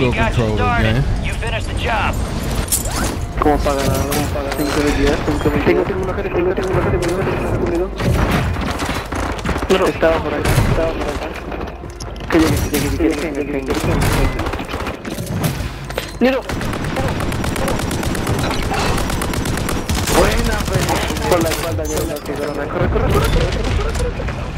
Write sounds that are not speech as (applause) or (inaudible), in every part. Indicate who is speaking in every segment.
Speaker 1: real control again.
Speaker 2: You finished the job.
Speaker 3: ¿Cómo? ¿Cómo para ganar? 5 mil días, 5 mil Tengo, tengo una cara, tengo, tengo una cara, tengo una cara, conmigo. No, estaba por acá, estaba por acá. Que llegue, que llegue, que llegue, que llegue, que llegue. Nero. Buena, pues. Por la espalda, Nero, corre, corre, corre, corre, corre, corre, corre.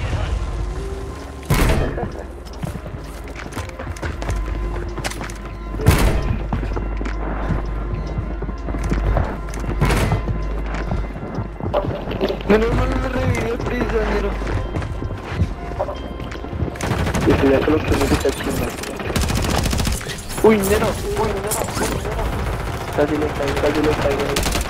Speaker 3: Menos mal me revivió prisionero. Y se ya solo que me está chingando. Uy, Nero, uy, Nero, uy, Nero. Casi le caigo, casi le caigo.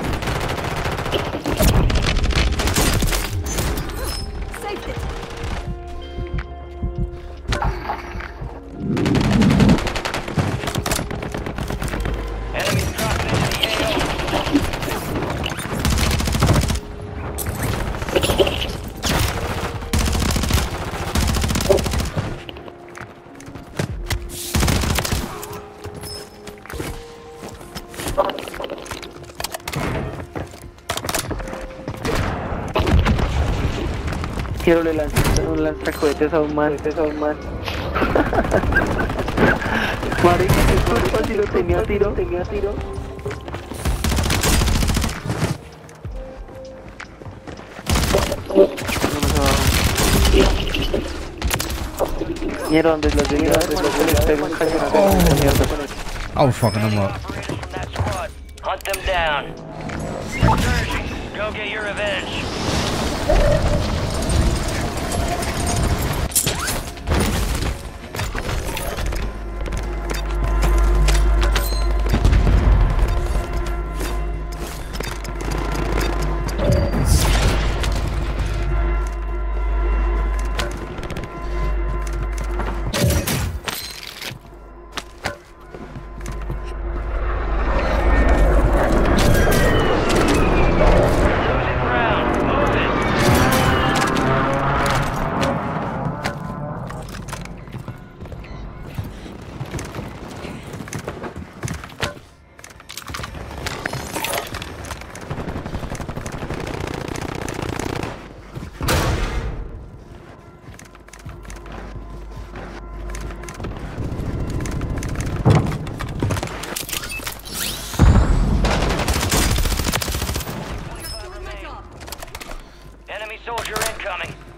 Speaker 3: Quiero le lanzar un lanzacohetes a un man, a un man. (laughs) Marica, qué culpa si lo tenía tiro, tenía tiro. Mierda, donde los los
Speaker 1: was fucking them up.
Speaker 2: Operators from that squad. Hunt them down. Go get your revenge. Soldier incoming.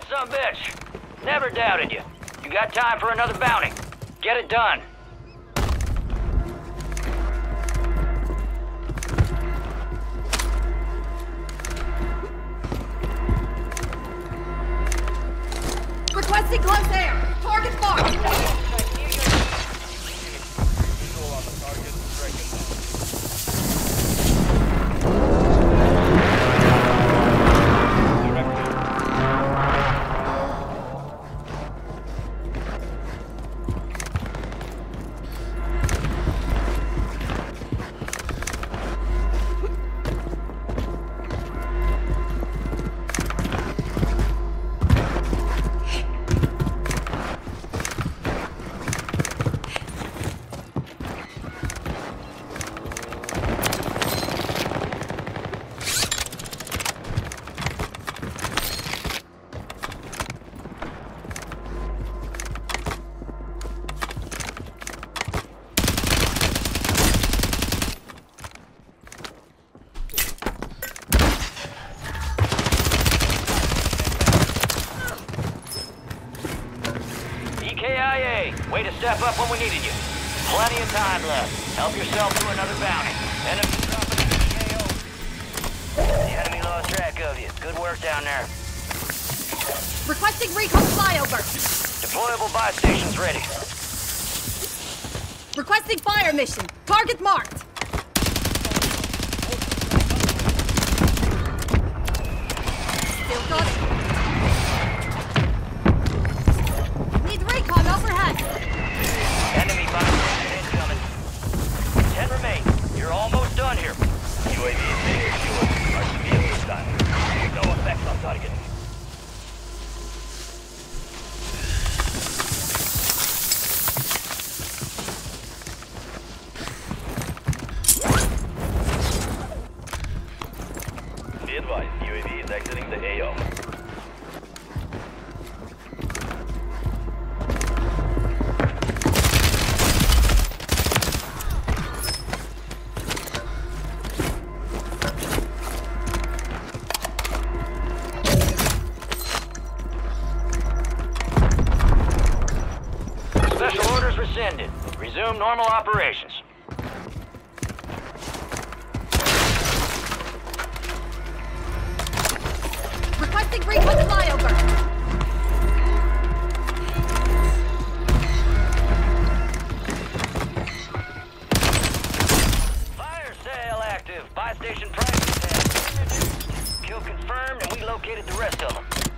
Speaker 2: That some bitch. Never doubted you. You got time for another bounty. Get it done.
Speaker 4: Requesting close air. Target marked.
Speaker 2: Way to step up when we needed you. Plenty of time left. Help yourself to another bounty. Enemy dropping the The enemy lost track of you. Good work down there.
Speaker 4: Requesting recon flyover.
Speaker 2: Deployable buy stations ready.
Speaker 4: Requesting fire mission. Target marked.
Speaker 2: Located the rest of them.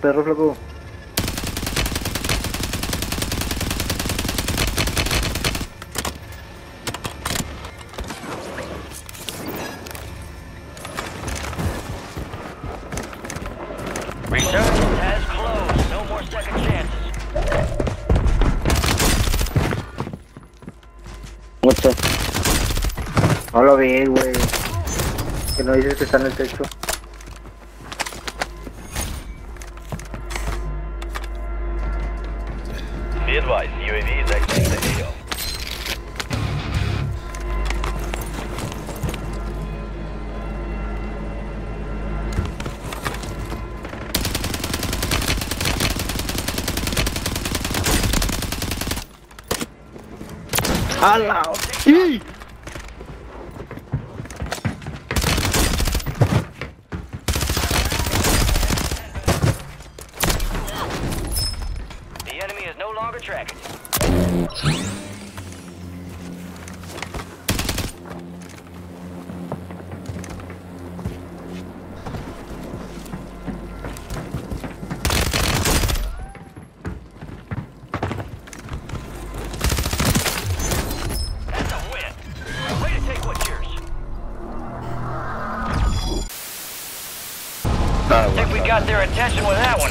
Speaker 3: Perro flaco.
Speaker 2: No
Speaker 3: lo vi, güey. Que no dices que está en el techo. ¡Hala!
Speaker 2: got their attention with that one.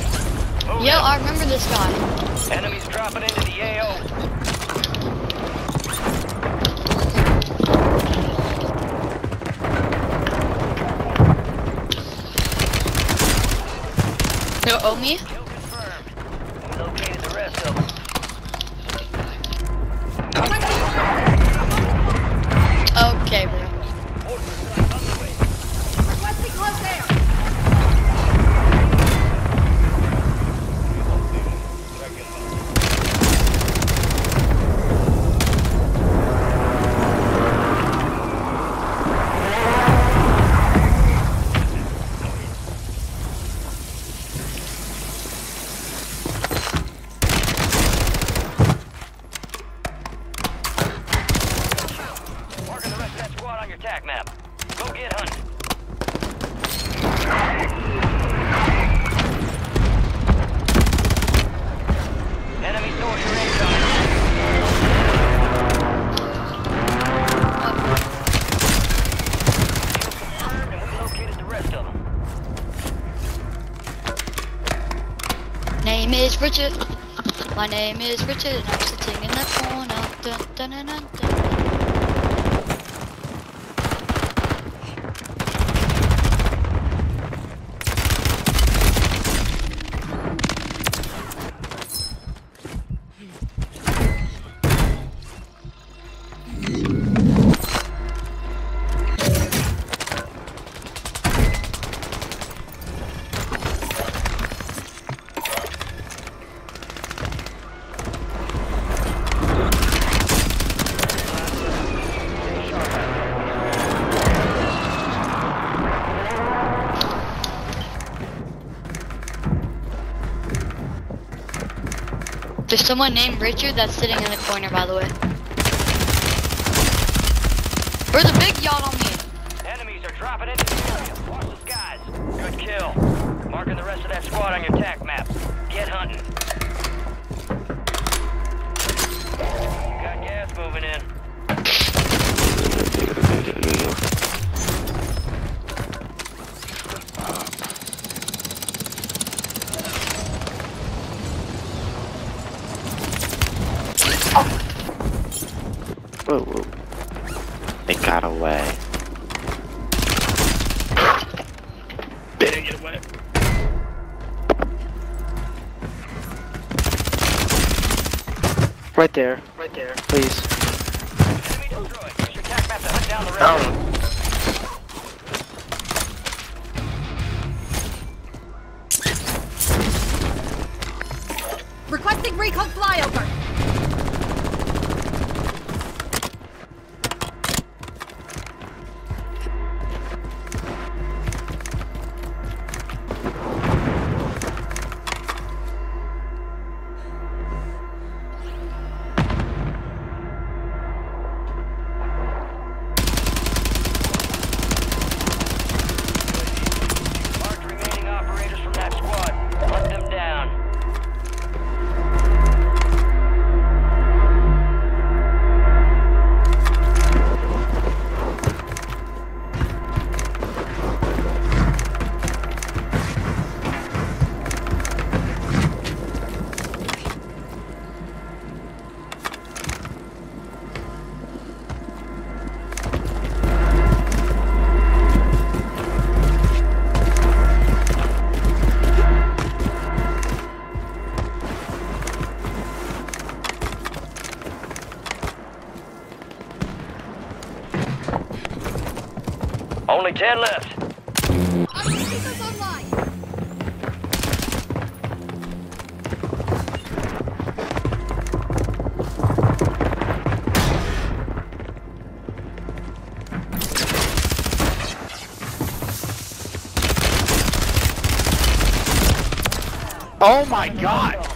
Speaker 2: Move
Speaker 5: Yo, I remember this guy.
Speaker 2: Enemies dropping into the AO. They'll
Speaker 5: owe me? Richard. My name is Richard, and I'm sitting in the corner. Dun, dun, dun. Someone named Richard that's sitting in the corner, by the way. There's a big yacht on me.
Speaker 2: Enemies are dropping into the area. Watch the skies. Good kill. Marking the rest of that squad on your tac
Speaker 3: Right there. Right there. Please.
Speaker 2: Enemy destroyed. Use your tac map to hunt down the rest of.
Speaker 4: Requesting recon flyover.
Speaker 2: Only ten left.
Speaker 6: Oh my god!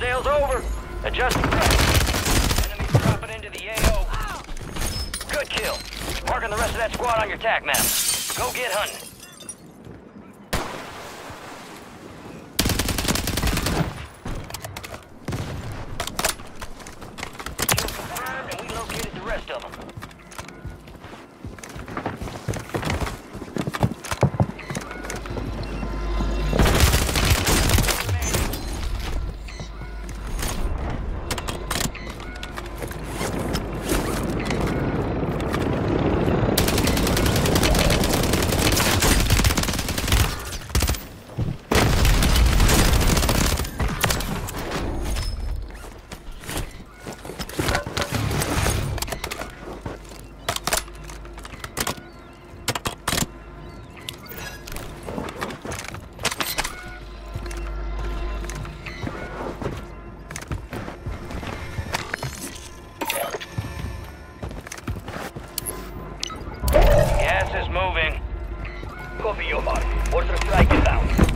Speaker 2: Sales over. Adjusting price. Enemies dropping into the AO. Good kill. Marking the rest of that squad on your tac map. Go get hunting. Order strike inbound.